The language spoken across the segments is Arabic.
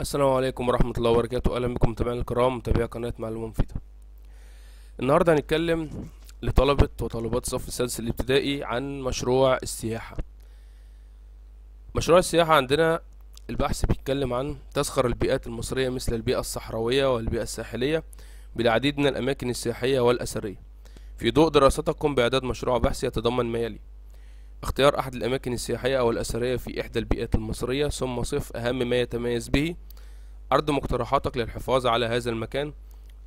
السلام عليكم ورحمة الله وبركاته. أهلا بكم متابعينا الكرام متابعي قناة معلومة مفيدة النهاردة هنتكلم لطلبة وطالبات الصف السادس الابتدائي عن مشروع السياحة. مشروع السياحة عندنا البحث بيتكلم عن تسخر البيئات المصرية مثل البيئة الصحراوية والبيئة الساحلية بالعديد من الأماكن السياحية والأثرية. في ضوء دراستك قم بإعداد مشروع بحث يتضمن ما يلي اختيار أحد الأماكن السياحية أو الأثرية في إحدى البيئات المصرية ثم صف أهم ما يتميز به عرض مقترحاتك للحفاظ على هذا المكان.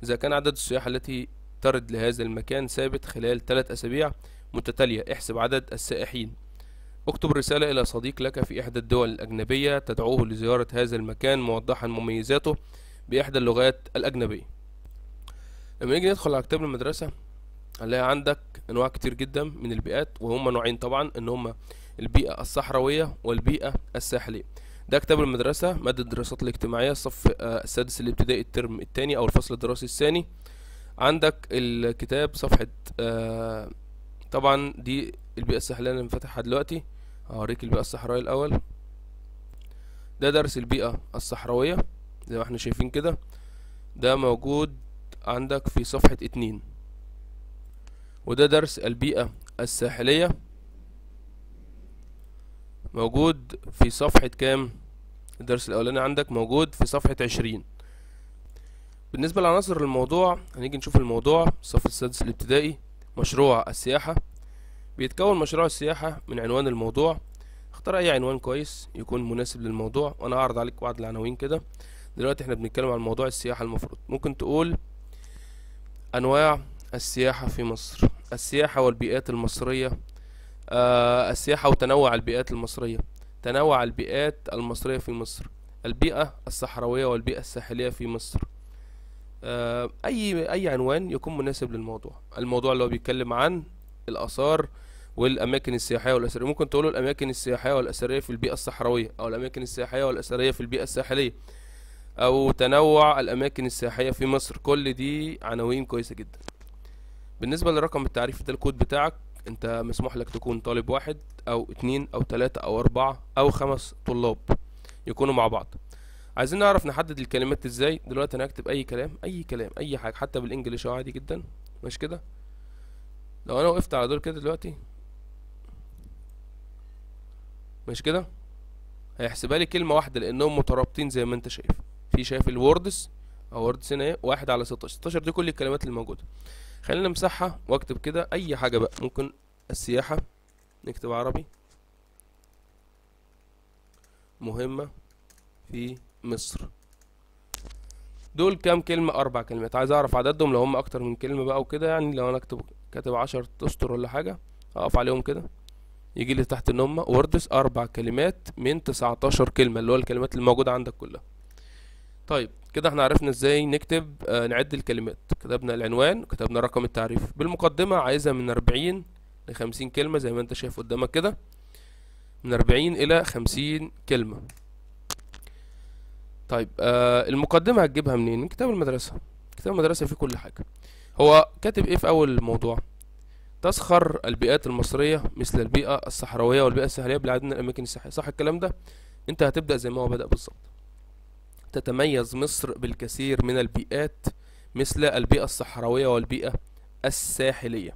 إذا كان عدد السياح التي ترد لهذا المكان ثابت خلال ثلاث أسابيع متتالية. احسب عدد السائحين. اكتب رسالة إلى صديق لك في إحدى الدول الأجنبية تدعوه لزيارة هذا المكان موضحا مميزاته بإحدى اللغات الأجنبية. لما نيجي ندخل على كتاب المدرسة هنلاقي عندك أنواع كتير جدا من البيئات وهم نوعين طبعا إن هما البيئة الصحراوية والبيئة الساحلية. ده كتاب المدرسة مادة الدراسات الاجتماعية الصف آه، السادس الابتدائي الترم الثاني أو الفصل الدراسي الثاني. عندك الكتاب صفحة آه، طبعا دي البيئة الساحلية اللي فاتحها دلوقتي. هوريك البيئة الصحراوية الأول. ده درس البيئة الصحراوية زي ما إحنا شايفين كده. ده موجود عندك في صفحة اتنين. وده درس البيئة الساحلية. موجود في صفحة كام؟ الدرس الأولاني عندك موجود في صفحة عشرين. بالنسبة لعناصر الموضوع هنيجي نشوف الموضوع. الصف السادس الابتدائي مشروع السياحة. بيتكون مشروع السياحة من عنوان الموضوع. اختار أي عنوان كويس يكون مناسب للموضوع. وأنا هعرض عليك بعض العناوين كده. دلوقتي إحنا بنتكلم عن موضوع السياحة المفروض. ممكن تقول أنواع السياحة في مصر. السياحة والبيئات المصرية. السياحة وتنوع البيئات المصرية. تنوع البيئات المصرية في مصر. البيئة الصحراوية والبيئة الساحلية في مصر. آه أي أي عنوان يكون مناسب للموضوع. الموضوع اللي هو بيتكلم عن الآثار والأماكن السياحية والأثرية. ممكن تقولوا الأماكن السياحية والأثرية في البيئة الصحراوية أو الأماكن السياحية والأثرية في البيئة الساحلية أو تنوع الأماكن السياحية في مصر. كل دي عناوين كويسة جدا. بالنسبة لرقم التعريف ده الكود بتاعك. انت مسموح لك تكون طالب واحد أو اتنين أو تلاتة أو اربعة أو خمس طلاب يكونوا مع بعض. عايزين نعرف نحدد الكلمات إزاي؟ دلوقتي أنا هكتب اي كلام اي كلام اي حاجة حتى بالانجليش عادي جدا. مش كده؟ لو أنا وقفت على دول كده دلوقتي. مش كده؟ هيحسبها لي كلمة واحدة لأنهم مترابطين زي ما انت شايف. في شايف الوردز أو وردز هنا إيه؟ واحد على ستاشر. ستاشر دي كل الكلمات اللي موجودة خلينا نمسحها واكتب كده أي حاجة بقى. ممكن السياحة نكتب عربي. مهمة في مصر. دول كام كلمة؟ أربع كلمات. عايز أعرف عددهم لو هم أكتر من كلمة بقى وكده يعني لو أنا أكتب كاتب عشر أسطر ولا حاجة أقف عليهم كده. يجي لي تحت إن هم وردس أربع كلمات من تسعتاشر كلمة اللي هو الكلمات اللي موجودة عندك كلها. طيب كده إحنا عرفنا إزاي نكتب آه نعد الكلمات. كتبنا العنوان وكتبنا رقم التعريف. بالمقدمة عايزها من أربعين لخمسين كلمة زي ما انت شايف قدامك كده. من أربعين إلى خمسين كلمة. طيب آه المقدمة هتجيبها منين؟ من كتاب المدرسة. كتاب المدرسة فيه كل حاجة. هو كاتب إيه في أول الموضوع تسخر البيئات المصرية مثل البيئة الصحراوية والبيئة الساحلية بالعديد من الأماكن السياحية. صح الكلام ده؟ انت هتبدأ زي ما هو بدأ بالظبط. تتميز مصر بالكثير من البيئات مثل البيئة الصحراوية والبيئة الساحلية.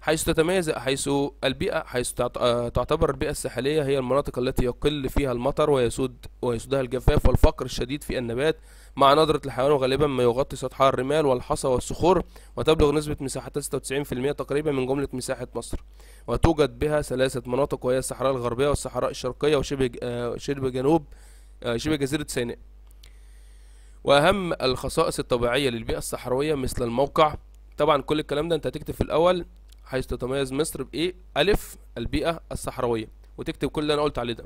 حيث تتميز حيث البيئة حيث آه، تعتبر البيئة الساحلية هي المناطق التي يقل فيها المطر ويسود ويسودها الجفاف والفقر الشديد في النبات مع ندرة الحيوان وغالبا ما يغطي سطحها الرمال والحصى والصخور وتبلغ نسبة مساحتها 96% تقريبا من جملة مساحة مصر. وتوجد بها ثلاثة مناطق وهي الصحراء الغربية والصحراء الشرقية وشبه آه، شبه جنوب آه، شبه جزيرة سيناء. وأهم الخصائص الطبيعية للبيئة الصحراوية مثل الموقع. طبعا كل الكلام ده أنت هتكتب في الأول حيث تتميز مصر بإيه؟ ألف البيئة الصحراوية. وتكتب كل اللي أنا قلت عليه ده.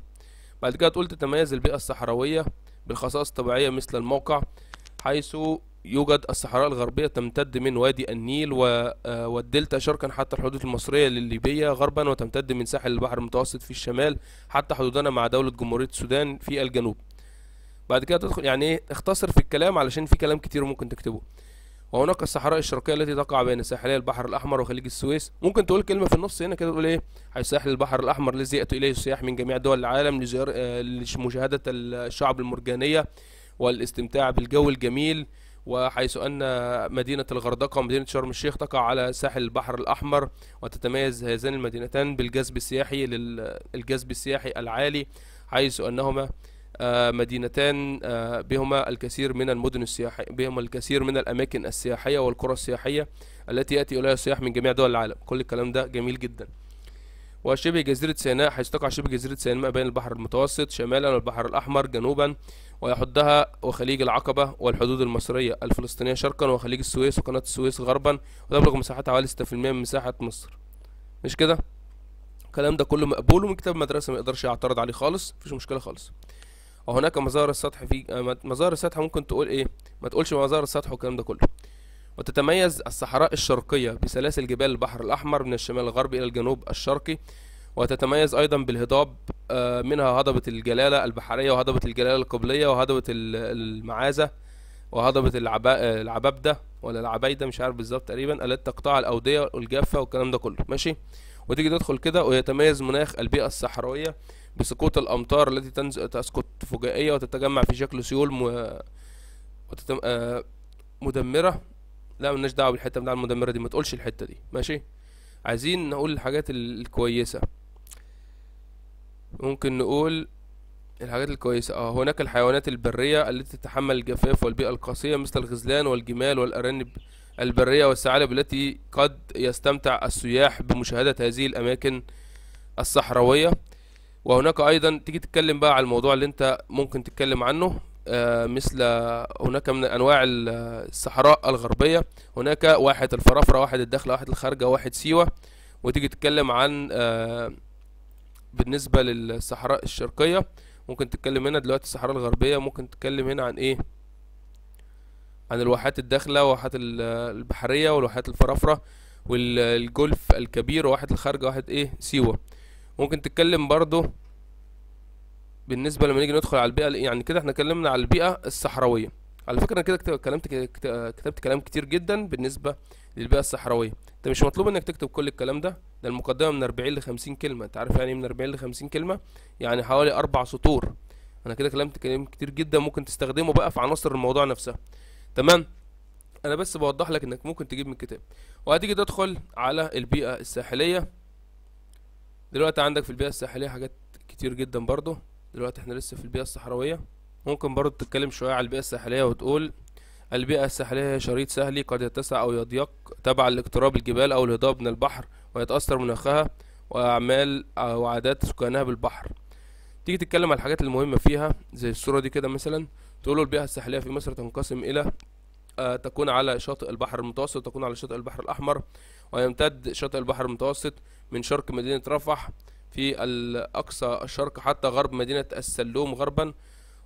بعد كده تقول تتميز البيئة الصحراوية بالخصائص الطبيعية مثل الموقع. حيث يوجد الصحراء الغربية تمتد من وادي النيل. آه، والدلتا شرقا حتى الحدود المصرية لليبية غربا وتمتد من ساحل البحر المتوسط في الشمال حتى حدودنا مع دولة جمهورية السودان في الجنوب. بعد كده تدخل يعني إيه اختصر في الكلام علشان في كلام كتير ممكن تكتبه. وهناك الصحراء الشرقية التي تقع بين ساحلي البحر الأحمر وخليج السويس. ممكن تقول كلمة في النص هنا كده تقول إيه؟ حيث ساحل البحر الأحمر الذي يأتي إليه السياح من جميع دول العالم آه، لمشاهدة الشعب المرجانية والاستمتاع بالجو الجميل وحيث أن مدينة الغردقة ومدينة شرم الشيخ تقع على ساحل البحر الأحمر وتتميز هذان المدينتان بالجذب السياحي للجذب السياحي العالي حيث أنهما مدينتان آه، بهما الكثير من المدن السياحية بهما الكثير من الأماكن السياحية والقرى السياحية التي يأتي إليها السياح من جميع دول العالم. كل الكلام ده جميل جدا. وشبه جزيرة سيناء حيث تقع شبه جزيرة سيناء بين البحر المتوسط شمالا والبحر الأحمر جنوبا ويحدها وخليج العقبة والحدود المصرية الفلسطينية شرقا وخليج السويس وقناة السويس غربا وتبلغ مساحتها حوالي 6% من مساحة مصر. مش كده؟ الكلام ده كله مقبول ومن كتاب المدرسة ما يقدرش يعترض عليه خالص مفيش مشكلة خالص. وهناك مظاهر السطح في مظاهر السطح ممكن تقول إيه؟ ما تقولش مظاهر السطح والكلام ده كله. وتتميز الصحراء الشرقية بسلاسل جبال البحر الأحمر من الشمال الغربي إلى الجنوب الشرقي. وتتميز أيضا بالهضاب آه، منها هضبة الجلالة البحرية وهضبة الجلالة القبلية وهضبة المعازة وهضبة العبا... العبابدة ولا العبايدة مش عارف بالظبط تقريبا التي تقطع الأودية والجافة والكلام ده كله. ماشي؟ وتيجي تدخل كده ويتميز مناخ البيئة الصحراوية بسقوط الأمطار التي تسقط فجائية وتتجمع في شكل سيول م... وتتم... آه... مدمرة. لا ملناش دعوة بالحتة بتاع المدمرة دي ما تقولش الحتة دي. ماشي؟ عايزين نقول الحاجات الكويسة. ممكن نقول الحاجات الكويسة. آه هناك الحيوانات البرية التي تتحمل الجفاف والبيئة القاسية مثل الغزلان والجمال والأرانب البرية والثعالب التي قد يستمتع السياح بمشاهدة هذه الأماكن الصحراوية. وهناك أيضا تيجي تتكلم بقى على الموضوع اللي أنت ممكن تتكلم عنه آه مثل هناك من أنواع الصحراء الغربية. هناك واحد الفرافرة واحد الداخلة واحد الخارجة واحد سيوة. وتيجي تتكلم عن آه بالنسبة للصحراء الشرقية ممكن تتكلم هنا. دلوقتي الصحراء الغربية ممكن تتكلم هنا عن إيه؟ عن الواحات الداخلة والواحات البحرية والواحات الفرافرة والجولف الكبير وواحد الخارجة واحد إيه سيوة. ممكن تتكلم برضو بالنسبة لما نيجي ندخل على البيئة يعني كده إحنا اتكلمنا على البيئة الصحراوية. على فكرة أنا كده كتبت كتبت كلام كتير جدا بالنسبة للبيئة الصحراوية. أنت مش مطلوب إنك تكتب كل الكلام ده. ده المقدمة من 40 ل 50 كلمة. أنت عارف يعني من 40 ل 50 كلمة؟ يعني حوالي أربع سطور. أنا كده كلمت كلام كتير جدا ممكن تستخدمه بقى في عناصر الموضوع نفسها تمام؟ أنا بس بوضح لك إنك ممكن تجيب من الكتاب. وهتيجي تدخل على البيئة الساحلية. دلوقتي عندك في البيئة الساحلية حاجات كتير جدا برضو. دلوقتي إحنا لسه في البيئة الصحراوية. ممكن برضو تتكلم شوية على البيئة الساحلية وتقول البيئة الساحلية هي شريط سهلي قد يتسع أو يضيق تبعا لاقتراب الجبال أو الهضاب من البحر ويتأثر مناخها وأعمال وعادات سكانها بالبحر. تيجي تتكلم على الحاجات المهمة فيها زي الصورة دي كده مثلا. تقول البيئة الساحلية في مصر تنقسم إلى آه تكون على شاطئ البحر المتوسط تكون على شاطئ البحر الأحمر ويمتد شاطئ البحر المتوسط من شرق مدينة رفح في الأقصى الشرق حتى غرب مدينة السلوم غربا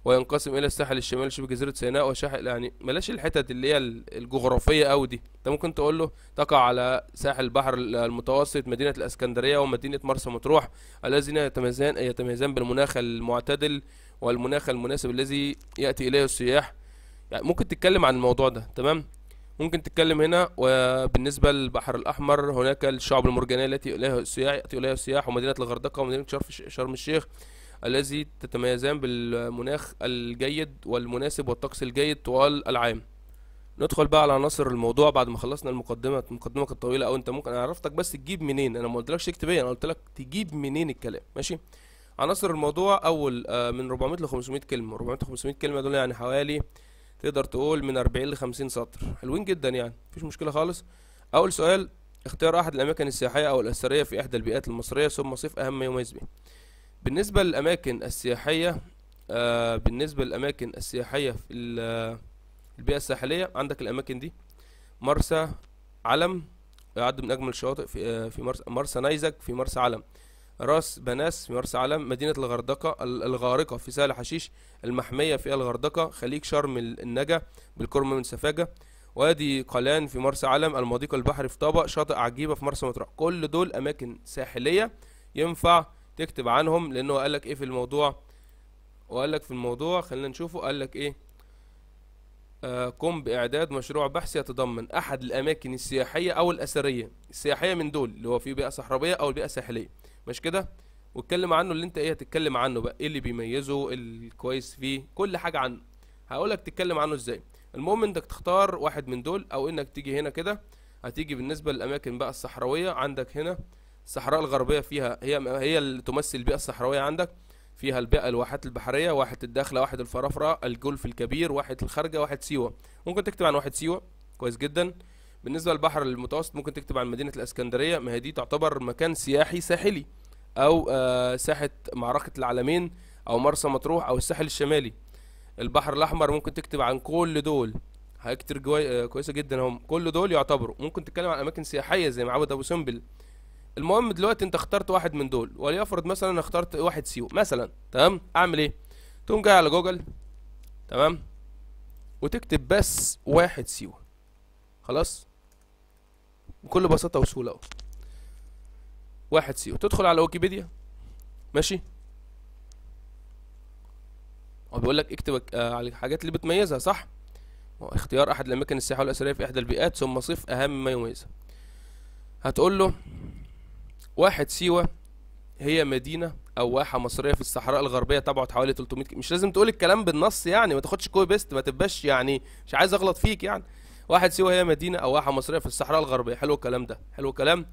وينقسم إلى الساحل الشمالي شبه جزيرة سيناء وشاحل يعني بلاش الحتت اللي هي الجغرافية قوي دي. أنت ممكن تقول له تقع على ساحل البحر المتوسط مدينة الإسكندرية ومدينة مرسى مطروح الذين يتميزان يتميزان بالمناخ المعتدل والمناخ المناسب الذي يأتي إليه السياح. يعني ممكن تتكلم عن الموضوع ده تمام؟ ممكن تتكلم هنا وبالنسبة للبحر الأحمر هناك الشعب المرجانية التي إليها السياح يأتي إليها السياح ومدينة الغردقة ومدينة شرم الشيخ الذي تتميزان بالمناخ الجيد والمناسب والطقس الجيد طوال العام ندخل بقى على عناصر الموضوع بعد ما خلصنا المقدمة المقدمه كانت طويله أو أنت ممكن أنا عرفتك بس تجيب منين؟ أنا ما قلتلكش إيه أنا قلت لك تجيب منين الكلام ماشي؟ عناصر الموضوع أول آه، من 400 ل 500 كلمة. 400 ل 500 كلمة دول يعني حوالي تقدر تقول من 40 ل 50 سطر. حلوين جدا يعني مفيش مشكلة خالص. أول سؤال اختيار أحد الأماكن السياحية أو الأثرية في إحدى البيئات المصرية ثم صف أهم ما يميز به بالنسبة للأماكن السياحية آه بالنسبة للأماكن السياحية في البيئة الساحلية عندك الأماكن دي. مرسى علم يعد من أجمل الشواطئ في آه في مرسى, مرسى نيزك في مرسى علم. راس بناس مرسى علم مدينة الغردقة الغارقة في سهل حشيش المحمية في الغردقة خليج شرم النجا بالقرب من سفاجة وادي قلان في مرسى علم المضيق البحري في طابق شاطئ عجيبة في مرسى مطروح. كل دول أماكن ساحلية ينفع تكتب عنهم قال لك إيه في الموضوع؟ وقال لك في الموضوع خلينا نشوفه قال لك إيه؟ آه قم بإعداد مشروع بحث يتضمن أحد الأماكن السياحية أو الأثرية السياحية من دول اللي هو في بيئة صحراوية أو البيئه الساحليه مش كده؟ واتكلم عنه اللي انت إيه هتتكلم عنه بقى إيه اللي بيميزه الكويس فيه كل حاجة عنه. هقول لك تتكلم عنه إزاي. المهم انك تختار واحد من دول أو انك تيجي هنا كده. هتيجي بالنسبة للأماكن بقى الصحراوية عندك هنا. الصحراء الغربية فيها هي هي اللي تمثل البيئة الصحراوية عندك. فيها البيئة الواحات البحرية واحه الداخلة واحه الفرافرة الجولف الكبير واحه الخارجه واحه سيوة. ممكن تكتب عن واحد سيوة كويس جدا. بالنسبة للبحر المتوسط ممكن تكتب عن مدينة الإسكندرية ما هي دي تعتبر مكان سياحي ساحلي أو آه ساحة معركة العلمين أو مرسى مطروح أو الساحل الشمالي. البحر الأحمر ممكن تكتب عن كل دول. حاجات كتير جوي... آه، كويسة جدا هم كل دول يعتبروا. ممكن تتكلم عن أماكن سياحية زي معبد أبو سمبل. المهم دلوقتي أنت اخترت واحد من دول ولنفرض مثلا اخترت واحة سيوة مثلا تمام؟ أعمل إيه؟ تقوم جاي على جوجل تمام؟ وتكتب بس واحة سيوة خلاص؟ بكل بساطة وسهولة أهو. واحة سيوة. تدخل على ويكيبيديا. ماشي. هو بيقول لك اكتب آه، على الحاجات اللي بتميزها صح؟ اختيار أحد الأماكن السياحية والأثرية في إحدى البيئات ثم صف أهم ما يميزها. هتقول له واحة سيوة هي مدينة أو واحة مصرية في الصحراء الغربية تبعد حوالي 300 كي- مش لازم تقول الكلام بالنص يعني ما تاخدش copy paste ما تبقاش يعني مش عايز أغلط فيك يعني. واحد سيوه هي مدينة أو واحة مصرية في الصحراء الغربية. حلو الكلام ده. حلو الكلام.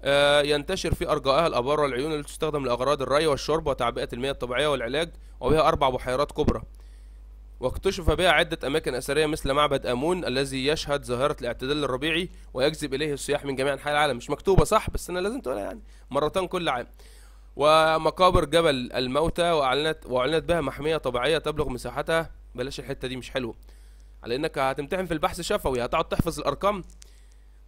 آه، ينتشر في أرجائها الآبار والعيون التي تستخدم لأغراض الري والشرب وتعبئة المياه الطبيعية والعلاج وبها أربع بحيرات كبرى. واكتشف بها عدة أماكن أثرية مثل معبد آمون الذي يشهد ظاهرة الاعتدال الربيعي ويجذب إليه السياح من جميع أنحاء العالم. مش مكتوبة صح؟ بس أنا لازم تقولها يعني. مرتين كل عام. ومقابر جبل الموتى وأعلنت وأعلنت بها محمية طبيعية تبلغ مساحتها. بلاش الحتة دي مش حلوة. على إنك هتمتحن في البحث شفوي هتقعد تحفظ الأرقام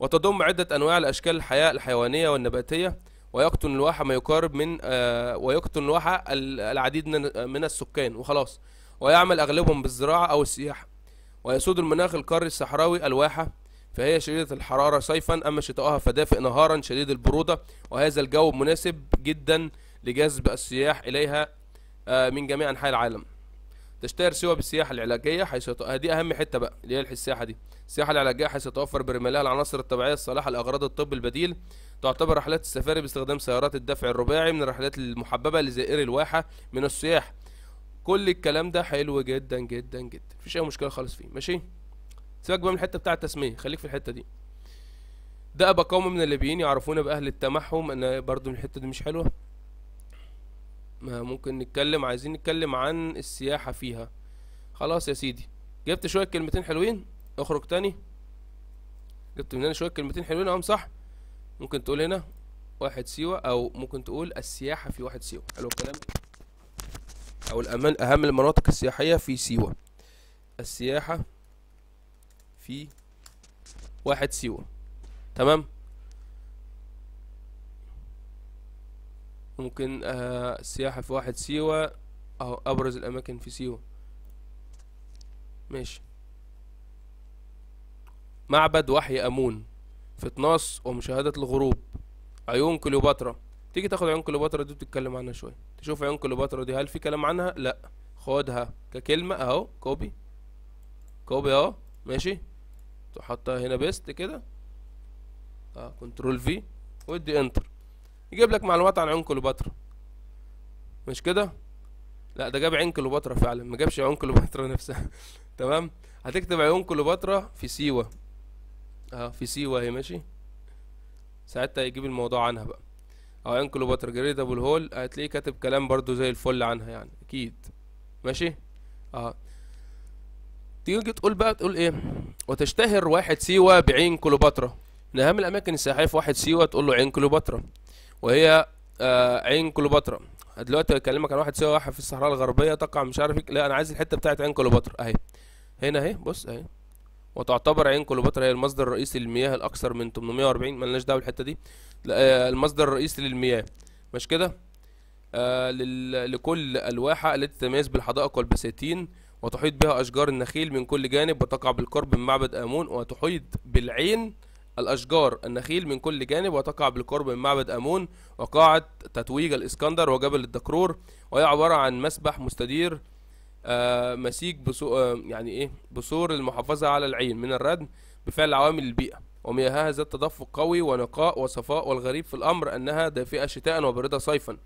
وتضم عدة أنواع لأشكال الحياة الحيوانية والنباتية ويقطن الواحة ما يقارب من آه ويقطن الواحة ال- العديد من السكان وخلاص. ويعمل أغلبهم بالزراعة أو السياحة. ويسود المناخ القاري الصحراوي الواحة فهي شديدة الحرارة صيفا أما شتاؤها فدافئ نهارا شديد البرودة وهذا الجو مناسب جدا لجذب السياح إليها آه من جميع أنحاء العالم. تشتهر سيوة بالسياحة العلاجية حيث يت- دي أهم حتة بقى اللي هي السياحة دي. السياحة العلاجية حيث تتوفر برمالها العناصر الطبيعية الصالحة لأغراض الطب البديل. تعتبر رحلات السفاري باستخدام سيارات الدفع الرباعي من الرحلات المحببة لزائري الواحة من السياح. كل الكلام ده حلو جدا جدا جدا. مفيش أي مشكلة خالص فيه. ماشي؟ سيبك بقى من الحتة بتاعة التسمية. خليك في الحتة دي. ده أبا قوم من الليبيين يعرفون بأهل التمحم أن برضو الحتة دي مش حلوة. ممكن نتكلم عايزين نتكلم عن السياحة فيها. خلاص يا سيدي. جبت شوية كلمتين حلوين. اخرج تاني. جبت من هنا شوية كلمتين حلوين. اهم صح. ممكن تقول هنا واحد سيوة أو ممكن تقول السياحة في واحد سيوة. حلو الكلام. أو الأمان أهم المناطق السياحية في سيوة. السياحة في واحد سيوة. تمام؟ ممكن آه السياحة في واحة سيوة اهو أبرز الأماكن في سيوة. ماشي. معبد وحي أمون فطناس ومشاهدة الغروب عيون كليوباترا. تيجي تاخد عيون كليوباترا دي وتتكلم عنها شوية. تشوف عيون كليوباترا دي هل في كلام عنها؟ لأ. خدها ككلمة أهو copy. copy أهو. ماشي. تحطها هنا paste كده. آه control V. وأدي enter. يجيب لك معلومات عن عيون كليوباترا. مش كده؟ لا ده جاب عين كليوباترا فعلا ما جابش عيون كليوباترا نفسها. تمام؟ هتكتب عيون كليوباترا في سيوة. آه في سيوة اهي ماشي؟ ساعتها يجيب الموضوع عنها بقى. أو عين كليوباترا جريدة ابو الهول هتلاقيه كاتب كلام برضو زي الفل عنها يعني أكيد. ماشي؟ آه. تيجي تقول بقى تقول إيه؟ وتشتهر واحد سيوة بعين كليوباترا. من أهم الأماكن السياحية في واحد سيوة تقول له عين كليوباترا. وهي آه عين كليوباترا. دلوقتي بكلمك عن واحد سيوة واحد في الصحراء الغربية تقع مش عارف إيه. لا أنا عايز الحتة بتاعت عين كليوباترا. أهي. هنا أهي. بص أهي. وتعتبر عين كليوباترا هي المصدر الرئيسي للمياه الأكثر من 840 ملناش دعوة بالحتة دي. آه، المصدر الرئيسي للمياه. مش كده؟ آه. لكل الواحة التي تتميز بالحدائق والبساتين وتحيط بها أشجار النخيل من كل جانب وتقع بالقرب من معبد آمون وتحيط بالعين الأشجار النخيل من كل جانب وتقع بالقرب من معبد آمون وقاعة تتويج الإسكندر وجبل الدكرور وهي عبارة عن مسبح مستدير آه مسيج بسو آه يعني إيه بسور المحافظة على العين من الردم بفعل عوامل البيئة ومياهها ذات تدفق قوي ونقاء وصفاء والغريب في الأمر أنها دافئة شتاء وباردة صيفا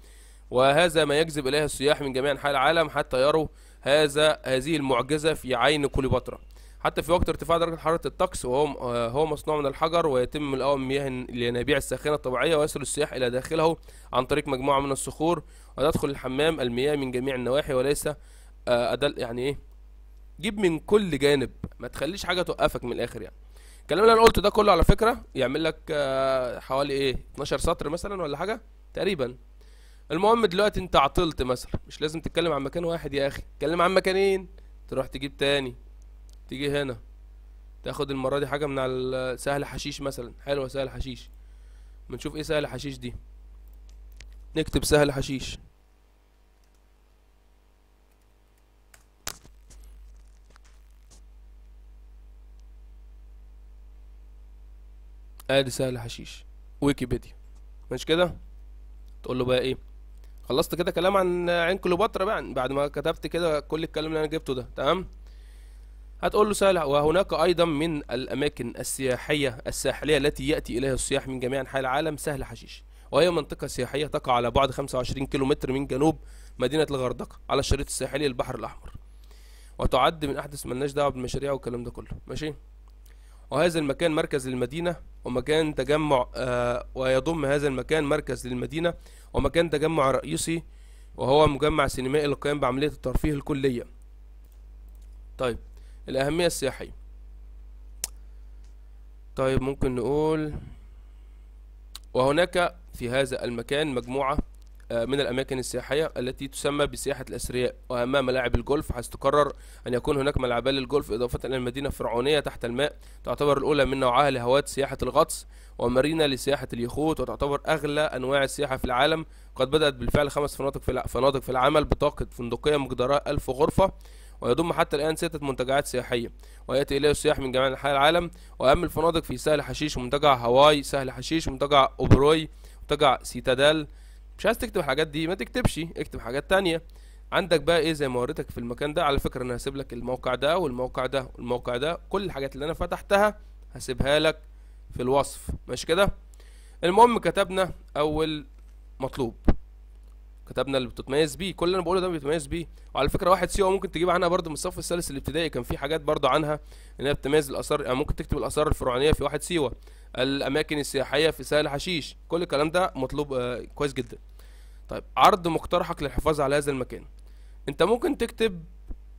وهذا ما يجذب إليها السياح من جميع أنحاء العالم حتى يروا هذا هذه المعجزة في عين كليوباترا. حتى في وقت ارتفاع درجة حرارة الطقس وهو آه، هو مصنوع من الحجر ويتم ملئه مياه الينابيع الساخنة الطبيعية ويصل السياح إلى داخله عن طريق مجموعة من الصخور وتدخل الحمام المياه من جميع النواحي وليس آه، أدل يعني إيه جيب من كل جانب ما تخليش حاجة توقفك من الآخر يعني. الكلام اللي أنا قلته ده كله على فكرة يعمل لك آه، حوالي إيه 12 سطر مثلا ولا حاجة تقريبا. المهم دلوقتي أنت عطلت مثلا مش لازم تتكلم عن مكان واحد يا أخي اتكلم عن مكانين تروح تجيب تاني. تيجي هنا تاخد المرة دي حاجة من على سهل حشيش مثلا. حلوة سهل حشيش. بنشوف إيه سهل حشيش دي؟ نكتب سهل حشيش. آدي سهل حشيش. ويكيبيديا. مش كده؟ تقول له بقى إيه؟ خلصت كده كلام عن عين كليوباترا بقى بعد ما كتبت كده كل الكلام اللي أنا جبته ده. تمام؟ هتقول له سهل وهناك أيضا من الأماكن السياحية الساحلية التي يأتي إليها السياح من جميع أنحاء العالم سهل حشيش. وهي منطقة سياحية تقع على بعد 25 كيلومتر من جنوب مدينة الغردقة على الشريط الساحلي للبحر الأحمر. وتعد من أحدث ملناش دعوة بالمشاريع والكلام ده كله. ماشي؟ وهذا المكان مركز للمدينة ومكان تجمع آه ويضم هذا المكان مركز للمدينة ومكان تجمع رئيسي وهو مجمع سينمائي للقيام بعملية الترفيه الكلية. طيب. الأهمية السياحية. طيب ممكن نقول وهناك في هذا المكان مجموعة آه، من الأماكن السياحية التي تسمى بسياحة الأثرياء. وأهمها ملاعب الجولف حيث تقرر أن يكون هناك ملعبان للجولف إضافة إلى المدينة الفرعونية تحت الماء. تعتبر الأولى من نوعها لهواة سياحة الغطس ومارينا لسياحة اليخوت وتعتبر أغلى أنواع السياحة في العالم. قد بدأت بالفعل خمس فنادق في العمل بطاقة فندقية مقدارها ألف غرفة. ويضم حتى الآن ستة منتجعات سياحية ويأتي إليه السياح من جميع أنحاء العالم وأهم الفنادق في سهل حشيش ومنتجع هواي سهل حشيش ومنتجع أوبروي منتجع سيتادال. مش عايز تكتب الحاجات دي ما تكتبش اكتب حاجات تانية. عندك بقى إيه زي ما وريتك في المكان ده؟ على فكرة أنا هسيب لك الموقع ده والموقع ده والموقع ده كل الحاجات اللي أنا فتحتها هسيبها لك في الوصف. ماشي كده؟ المهم كتبنا أول مطلوب. كتبنا اللي بتتميز بيه كل اللي أنا بقوله ده بيتميز بيه. وعلى فكرة واحد سيوه ممكن تجيب عنها برضه من الصف الثالث الابتدائي كان في حاجات برضه عنها إن هي بتميز الآثار يعني ممكن تكتب الآثار الفرعونية في واحد سيوه الأماكن السياحية في سهل حشيش كل الكلام ده مطلوب آه كويس جدا. طيب عرض مقترحك للحفاظ على هذا المكان. أنت ممكن تكتب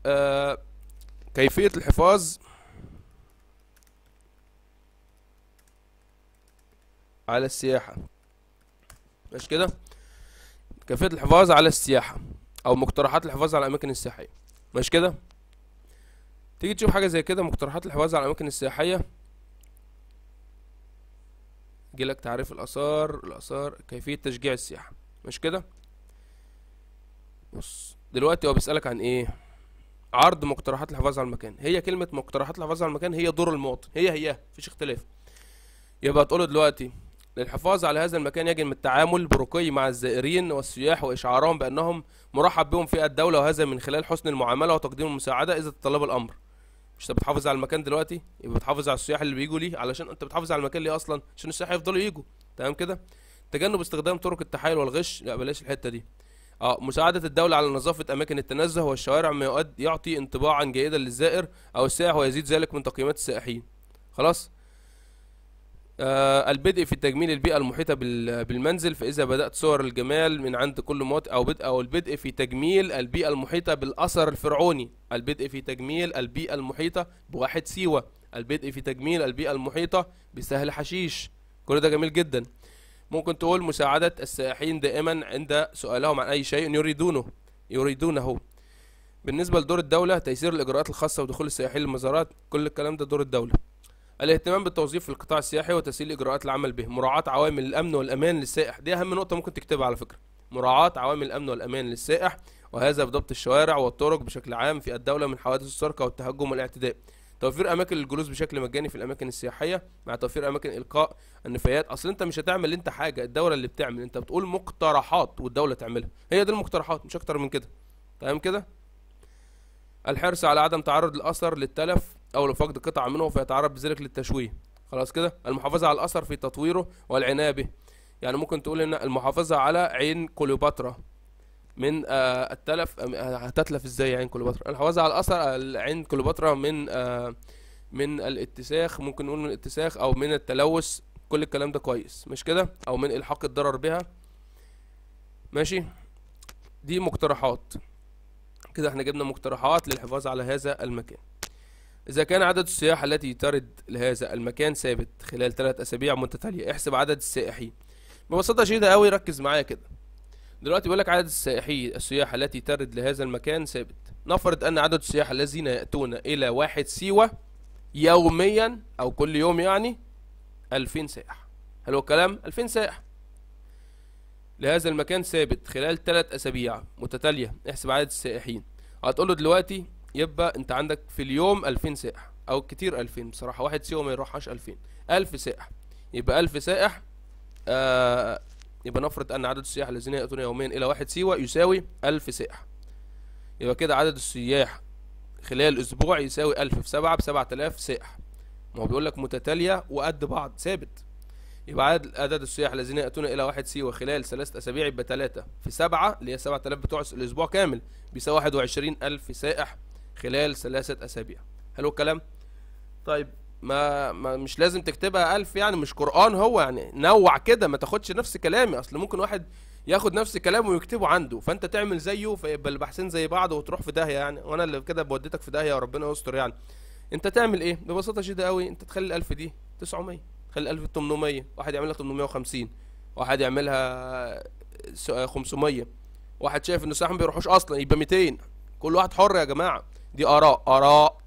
آه كيفية الحفاظ على السياحة. مش كده؟ كيفية الحفاظ على السياحة أو مقترحات الحفاظ على الأماكن السياحية. مش كده؟ تيجي تشوف حاجة زي كده مقترحات الحفاظ على الأماكن السياحية. يجيلك تعريف الآثار الآثار كيفية تشجيع السياحة. مش كده؟ بص دلوقتي هو بيسألك عن إيه؟ عرض مقترحات الحفاظ على المكان. هي كلمة مقترحات الحفاظ على المكان هي دور المواطن. هي هي مفيش اختلاف. يبقى تقوله دلوقتي للحفاظ على هذا المكان يجب التعامل برقي مع الزائرين والسياح وإشعارهم بأنهم مرحب بهم في الدولة وهذا من خلال حسن المعاملة وتقديم المساعدة. إذا تطلب الأمر مش أنت بتحافظ على المكان دلوقتي؟ يبقى بتحافظ على السياح اللي بيجوا ليه؟ علشان أنت بتحافظ على المكان ليه أصلا؟ عشان السياح يفضلوا يجوا تمام كده؟ تجنب استخدام طرق التحايل والغش. لا بلاش الحتة دي. آه مساعدة الدولة على نظافة أماكن التنزه والشوارع ما يؤد يعطي انطباعا جيدا للزائر أو السائح ويزيد ذلك من تقييمات السائحين. خلاص؟ آه البدء في تجميل البيئة المحيطة بال- بالمنزل فإذا بدأت صور الجمال من عند كل مواطن أو بدء أو البدء في تجميل البيئة المحيطة بالأثر الفرعوني. البدء في تجميل البيئة المحيطة بواحد سيوة. البدء في تجميل البيئة المحيطة بسهل حشيش. كل ده جميل جدا. ممكن تقول مساعدة السائحين دائما عند سؤالهم عن أي شيء يريدونه يريدونه. بالنسبة لدور الدولة تيسير الإجراءات الخاصة بدخول السائحين للمزارات كل الكلام ده دور الدولة. الاهتمام بالتوظيف في القطاع السياحي وتسهيل إجراءات العمل به. مراعاة عوامل الأمن والأمان للسائح. دي أهم نقطة ممكن تكتبها على فكرة. مراعاة عوامل الأمن والأمان للسائح وهذا بضبط الشوارع والطرق بشكل عام في الدولة من حوادث السرقة والتهجم والاعتداء. توفير أماكن للجلوس بشكل مجاني في الأماكن السياحية مع توفير أماكن إلقاء النفايات. أصل أنت مش هتعمل أنت حاجة الدولة اللي بتعمل. أنت بتقول مقترحات والدولة تعملها. هي دي المقترحات مش أكتر من كده. تمام كده؟ الحرص على عدم تعرض الاثر للتلف أو لفقد قطع منه فيتعرض بذلك للتشويه. خلاص كده؟ المحافظة على الأثر في تطويره والعنايه به يعني ممكن تقول إن المحافظة على عين كليوباترا. من آه التلف آه، هتتلف إزاي عين كليوباترا؟ الحفاظ على الأثر عين كليوباترا من آه من الاتساخ ممكن نقول من الاتساخ أو من التلوث. كل الكلام ده كويس. مش كده؟ أو من إلحاق الضرر بها. ماشي؟ دي مقترحات. كده إحنا جبنا مقترحات للحفاظ على هذا المكان. إذا كان عدد السياح التي ترد لهذا المكان ثابت خلال ثلاث أسابيع متتالية احسب عدد السائحين. ببساطة شديدة أوي ركز معايا كده. دلوقتي بيقول لك عدد السائحين السياح التي ترد لهذا المكان ثابت. نفرض أن عدد السياح الذين يأتون إلى واحد سيوة يوميا أو كل يوم يعني ألفين سائح. حلو الكلام؟ ألفين سائح. لهذا المكان ثابت خلال ثلاث أسابيع متتالية احسب عدد السائحين. هتقول له دلوقتي يبقى أنت عندك في اليوم 2000 سائح أو كتير 2000 بصراحة واحد سيوة ما يروحش 2000 1000 سائح. يبقى 1000 سائح آه يبقى نفرض أن عدد السياح الذين يأتون يوميا إلى واحد سيوة يساوي 1000 سائح. يبقى كده عدد السياح خلال أسبوع يساوي 1000 في 7 ب 7000 سائح. ما هو بيقول لك متتالية وقد بعض ثابت. يبقى عدد عدد السياح الذين يأتون إلى واحد سيوة خلال ثلاثة أسابيع يبقى تلاتة. في سبعة اللي هي سبعة آلاف بتوع الأسبوع كامل بيساوي واحد وعشرين ألف سائح. خلال ثلاثة أسابيع. حلو الكلام؟ طيب ما, ما مش لازم تكتبها ألف يعني مش قرآن هو يعني نوع كده ما تاخدش نفس كلامي. أصل ممكن واحد ياخد نفس كلامه ويكتبه عنده فأنت تعمل زيه فيبقى البحثين زي بعض وتروح في داهية يعني. وأنا اللي كده بوديتك في داهية وربنا يستر يعني. أنت تعمل إيه؟ ببساطة شديدة أوي أنت تخلي الألف دي تسعمية. خلي 1800 واحد يعملها 850 واحد يعملها س- 500 واحد شايف إن السياح ما بيروحوش أصلا يبقى 200 كل واحد حر يا جماعة. دي آراء آراء.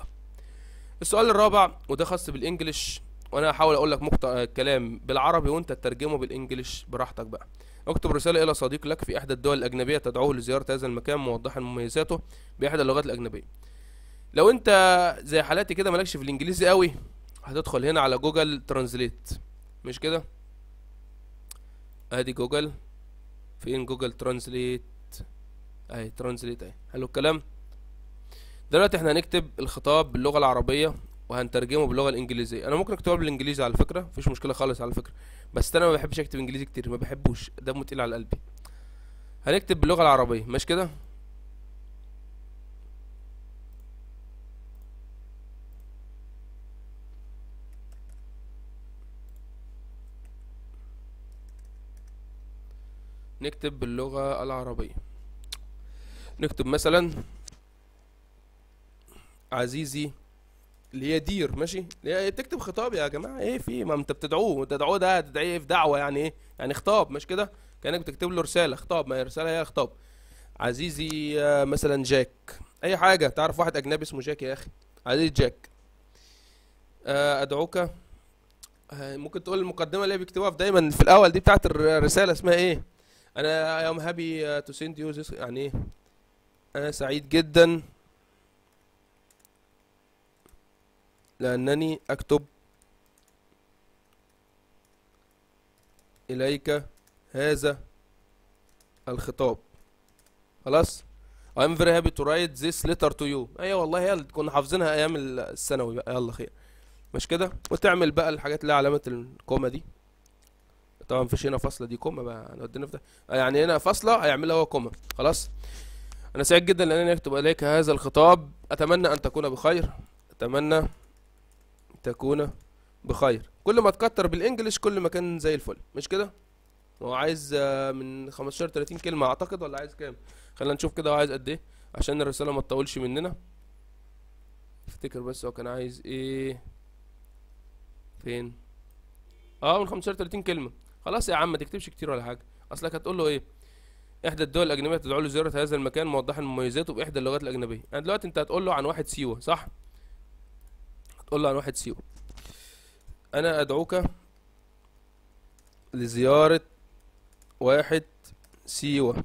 السؤال الرابع وده خاص بالإنجليش وأنا هحاول أقول لك مقطع آه، كلام بالعربي وأنت تترجمه بالإنجليش براحتك بقى. اكتب رسالة إلى صديق لك في إحدى الدول الأجنبية تدعوه لزيارة هذا المكان موضحا مميزاته بإحدى اللغات الأجنبية. لو أنت زي حالاتي كده مالكش في الإنجليزي قوي هتدخل هنا على جوجل translate. مش كده؟ أدي جوجل. فين جوجل translate؟ أهي translate أهي. حلو الكلام؟ دلوقتي إحنا هنكتب الخطاب باللغة العربية وهنترجمه باللغة الإنجليزية. أنا ممكن اكتبه بالإنجليزي على فكرة مفيش مشكلة خالص على فكرة. بس أنا ما بحبش أكتب إنجليزي كتير ما بحبوش. دمه تقيل على قلبي. هنكتب باللغة العربية. مش كده؟ نكتب باللغة العربية. نكتب مثلا عزيزي اللي هي dear ماشي؟ تكتب خطاب يا جماعة. إيه في؟ ما أنت بتدعوه. تدعوه ده تدعيه في دعوة يعني إيه؟ يعني خطاب مش كده؟ كأنك بتكتب له رسالة خطاب. ما هي رسالة هي خطاب. عزيزي آه، مثلا جاك. أي حاجة. تعرف واحد أجنبي اسمه جاك يا أخي؟ عزيزي جاك. آه، أدعوك. آه، ممكن تقول المقدمة اللي بيكتبوها في دايما في الأول دي بتاعت الرسالة اسمها إيه؟ I am happy to send you يعني إيه؟ أنا سعيد جدا. لأنني أكتب إليك هذا الخطاب. خلاص؟ I'm very happy to write this letter to you. أيوه والله هي اللي كنا حافظينها أيام الثانوي بقى. يلا خير. مش كده؟ وتعمل بقى الحاجات اللي علامة ال comma دي. طبعا مفيش هنا فاصلة دي comma بقى. هنودينا في ده يعني هنا فاصلة هيعملها هو كوما خلاص؟ أنا سعيد جدا لأنني أكتب إليك هذا الخطاب. أتمنى أن تكون بخير. أتمنى تكون بخير. كل ما تكتر بالانجلش كل ما كان زي الفل مش كده؟ هو عايز آه، من 15 30 كلمة أعتقد ولا عايز كام؟ خلينا نشوف كده هو عايز قد إيه عشان الرسالة ما تطولش مننا. افتكر بس هو كان عايز إيه؟ فين؟ آه من 15 30 كلمة. خلاص يا عم ما تكتبش كتير ولا حاجة. أصلك هتقول له إيه؟ إحدى الدول الأجنبية تدعو له زياره هذا المكان موضحا مميزاته بإحدى اللغات الأجنبية. يعني دلوقتي أنت هتقول له عن واحد سيوة صح؟ هتقول له عن واحد سيوة. أنا أدعوك لزيارة واحد سيوة.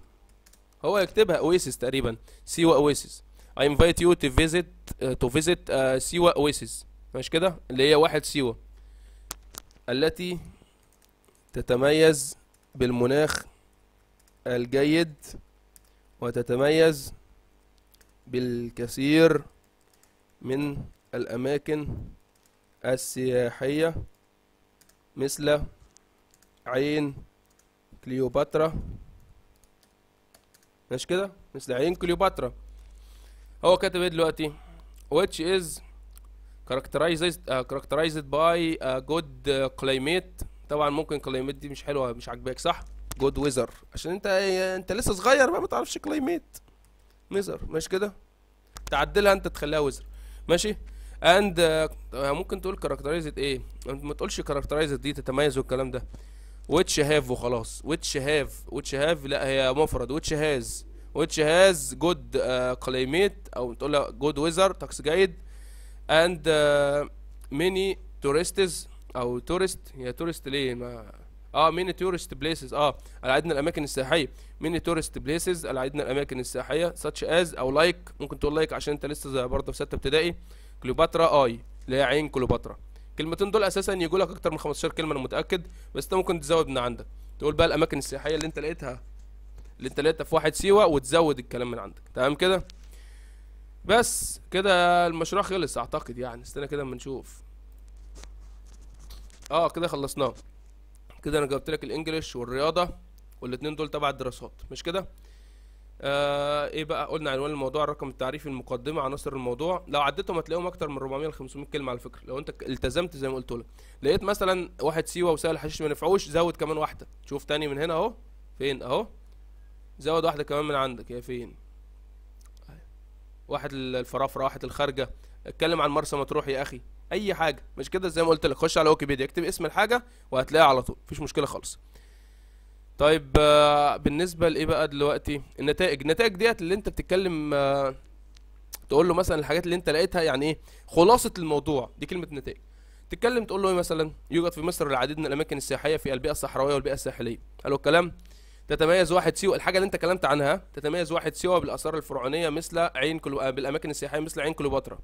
هو يكتبها اويسيس تقريبا سيوة اويسيس I invite you to visit uh, to visit uh, سيوة اويسيس مش كده؟ اللي هي واحد سيوة. التي تتميز بالمناخ الجيد وتتميز بالكثير من الأماكن السياحية مثل عين كليوباترا. مش كده؟ مثل عين كليوباترا. هو كاتب إيه دلوقتي؟ Which is characterized uh, characterized by a good uh, climate. طبعا ممكن climate دي مش حلوة مش عاجباك صح؟ Good weather. عشان انت انت لسه صغير بقى ما تعرفش climate. ميزر مش كده؟ تعدلها انت تخليها weather ماشي؟ and ممكن تقول characterized إيه؟ ما تقولش characterized دي تتميز والكلام ده. Which have وخلاص. Which have. Which have لا هي مفرد. Has. Which has good uh, climate أو تقول good weather طقس جيد and uh, many tourists أو tourist هي tourist ليه؟ ما آه many tourist places آه العديد من الأماكن السياحية. Many tourist places العديد من الأماكن السياحية such as أو like ممكن تقول like عشان أنت لسه برضه في ستة ابتدائي. كليوباترا اي اللي هي عين كليوباترا. الكلمتين دول أساسا يجوا لك أكتر من 15 كلمة أنا متأكد بس أنت ممكن تزود من عندك. تقول بقى الأماكن السياحية اللي أنت لقيتها اللي أنت لقيتها في واحد سيوة وتزود الكلام من عندك. تمام كده؟ بس كده المشروع خلص أعتقد يعني. استنى كده أما نشوف. آه كده خلصناه. كده أنا جاوبت لك الإنجليش والرياضة والاتنين دول تبع الدراسات. مش كده؟ آه إيه بقى؟ قلنا عنوان الموضوع الرقم التعريفي المقدمة عناصر الموضوع. لو عديتهم هتلاقيهم أكتر من 400 ل 500 كلمة على فكرة. لو انت التزمت زي ما قلت لك. لقيت مثلا واحد سيوة وسهل حشيش ما نفعوش زود كمان واحدة. شوف تاني من هنا اهو. فين؟ اهو. زود واحدة كمان من عندك. هي فين؟ واحد الفرافرة واحد الخارجه اتكلم عن مرسى مطروح يا أخي. أي حاجة. مش كده؟ زي ما قلت لك. خش على ويكيبيديا اكتب اسم الحاجة وهتلاقيها على طول. مفيش مشكلة خالص. طيب آه، بالنسبة لإيه بقى دلوقتي؟ النتائج. النتائج ديت اللي أنت بتتكلم آه، تقول له مثلا الحاجات اللي أنت لقيتها يعني إيه خلاصة الموضوع. دي كلمة نتائج. تتكلم تقول له إيه مثلا؟ يوجد في مصر العديد من الأماكن السياحية في البيئة الصحراوية والبيئة الساحلية. قالوا الكلام؟ تتميز واحد سيوة. الحاجة اللي أنت كلمت عنها تتميز واحد سيوة بالآثار الفرعونية مثل عين كلو... آه، بالأماكن السياحية مثل عين كليوباترا.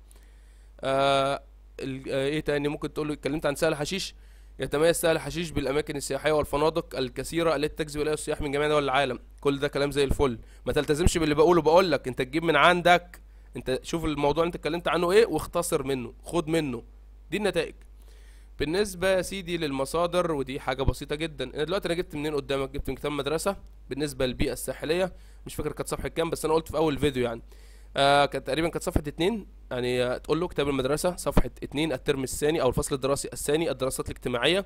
آه إيه تاني ممكن تقول له؟ اتكلمت عن سهل حشيش. يتميز سهل حشيش بالأماكن السياحية والفنادق الكثيرة التي تجذب إليها السياح من جميع دول العالم. كل ده كلام زي الفل. ما تلتزمش باللي بقوله بقول لك انت تجيب من عندك انت شوف الموضوع اللي انت اتكلمت عنه إيه واختصر منه خد منه. دي النتائج. بالنسبة يا سيدي للمصادر ودي حاجة بسيطة جدا. أنا دلوقتي أنا جبت منين قدامك؟ جبت من كتاب مدرسة بالنسبة للبيئة الساحلية. مش فاكر كانت صفحة كام بس أنا قلت في أول فيديو يعني. آه كانت تقريبا كانت صفحة اتنين يعني تقول له كتاب المدرسة صفحة اتنين الترم الثاني أو الفصل الدراسي الثاني الدراسات الاجتماعية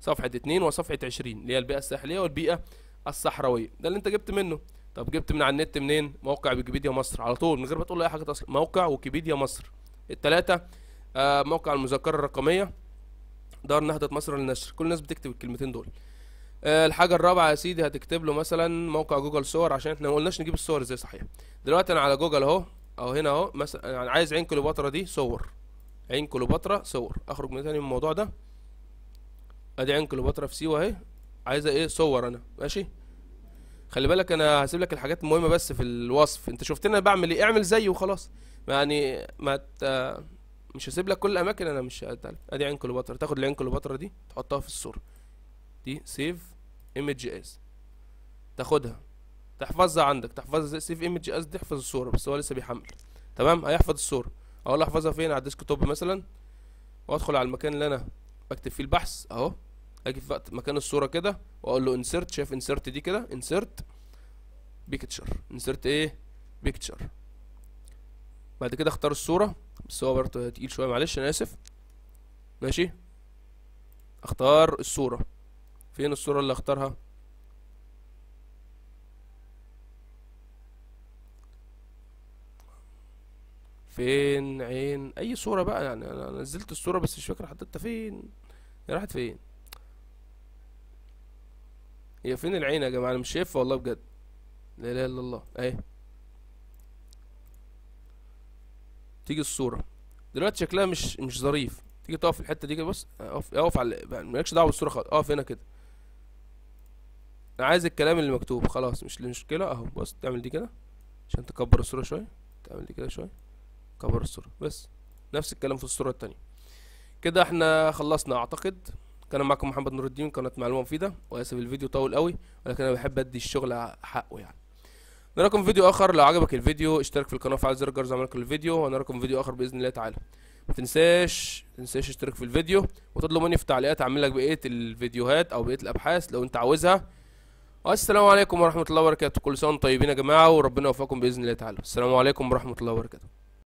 صفحة اتنين وصفحة عشرين اللي هي البيئة الساحلية والبيئة الصحراوية. ده اللي انت جبت منه. طب جبت من على النت منين؟ موقع ويكيبيديا مصر على طول من غير ما تقول اي حاجة أصلا موقع ويكيبيديا مصر. التلاتة آه موقع المذكرة الرقمية دار نهضة مصر للنشر. كل الناس بتكتب الكلمتين دول. آه، الحاجة الرابعة يا سيدي هتكتب له مثلا موقع جوجل صور عشان إحنا ما قلناش نجيب الصور إزاي صحيح. دلوقتي أنا على جوجل أهو أو هنا أهو مثلا عايز عين كليوباترا دي صور. عين كليوباترا صور. أخرج من تاني من الموضوع ده. أدي عين كليوباترا في سيوة اهي عايزة إيه؟ صور أنا. ماشي؟ خلي بالك أنا هسيب لك الحاجات المهمة بس في الوصف. أنت شفتني أنا بعمل إيه؟ اعمل زيي وخلاص. يعني ما ت... مش هسيب لك كل الأماكن أنا مش. أدي عين كليوباترا. تاخد العين كليوباترا دي تحطها في الصورة. دي save image as تاخدها. تحفظها عندك. تحفظها save image as تحفظ الصورة بس هو لسه بيحمل. تمام؟ هيحفظ الصورة. أقول له احفظها فين؟ على ال desktop مثلا. وأدخل على المكان اللي أنا بكتب فيه البحث أهو. أجي في وقت مكان الصورة كده وأقول له insert شايف insert دي كده؟ insert picture insert إيه؟ picture بعد كده اختار الصورة. بس هو برضه تقيل شوية معلش أنا آسف. ماشي؟ اختار الصورة. فين الصورة اللي اختارها؟ فين عين؟ أي صورة بقى يعني أنا نزلت الصورة بس مش فاكر حطيتها فين. هي راحت فين؟ هي فين العين يا جماعة؟ أنا مش شايفها والله بجد. لا إله إلا الله. أهي. تيجي الصورة. دلوقتي شكلها مش مش ظريف. تيجي تقف في الحتة دي كده بص أقف أقف على مالكش دعوة بالصورة خالص. أقف هنا كده. أنا عايز الكلام اللي مكتوب. خلاص مش المشكلة أهو بص تعمل دي كده عشان تكبر الصورة شوية. تعمل دي كده شوية. كبر الصورة. بس نفس الكلام في الصورة التانية. كده إحنا خلصنا. أعتقد كان معكم محمد نور الدين. قناة معلومة مفيدة. وأسف الفيديو طول قوي ولكن أنا بحب أدي الشغل حقه يعني. نراكم في فيديو آخر. لو عجبك الفيديو اشترك في القناة. وفعل زر الجرس عملك الفيديو ونراكم في فيديو آخر بإذن الله تعالى. ما تنساش تنساش اشترك في الفيديو وتطلب مني في التعليقات أعمل لك بقية الفيديوهات أو بقية الأبحاث لو أنت عاوزها. السلام عليكم ورحمة الله وبركاته. كل سنة وأنتم طيبين يا جماعة وربنا يوفقكم بإذن الله تعالى. السلام عليكم ورحمة الله وبركاته.